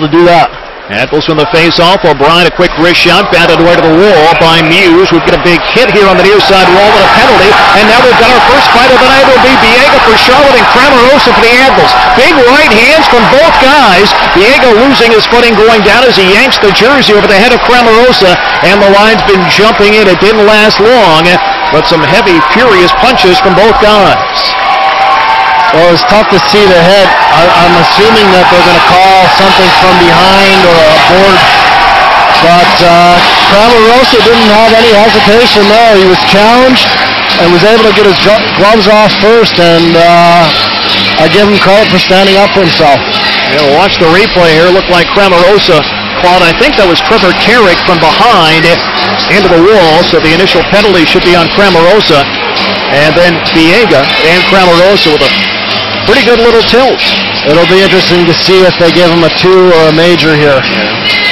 to do that. Eccles from the face-off. O'Brien, a quick wrist shot, batted away to the wall by Muse. We've got a big hit here on the near side wall with a penalty. And now we've got our first fight of the night. It'll be Biega for Charlotte and Cramarossa for the Admirals. Big right hands from both guys. Biega losing his footing going down as he yanks the jersey over the head of Cramarossa. And the line's been jumping in. It didn't last long, but some heavy, furious punches from both guys. Well, it's tough to see the head. I, am assuming that they're going to call something from behind or a board. But uh, didn't have any hesitation there. He was challenged and was able to get his gloves off first, and uh, I give him credit for standing up for himself. Yeah, watch the replay here. Looked like Cramarossa caught, I think that was Trevor Carrick from behind into the wall, so the initial penalty should be on Cramarossa. And then Biega and Cramarossa with a pretty good little tilt. It'll be interesting to see if they give him a two or a major here. Yeah.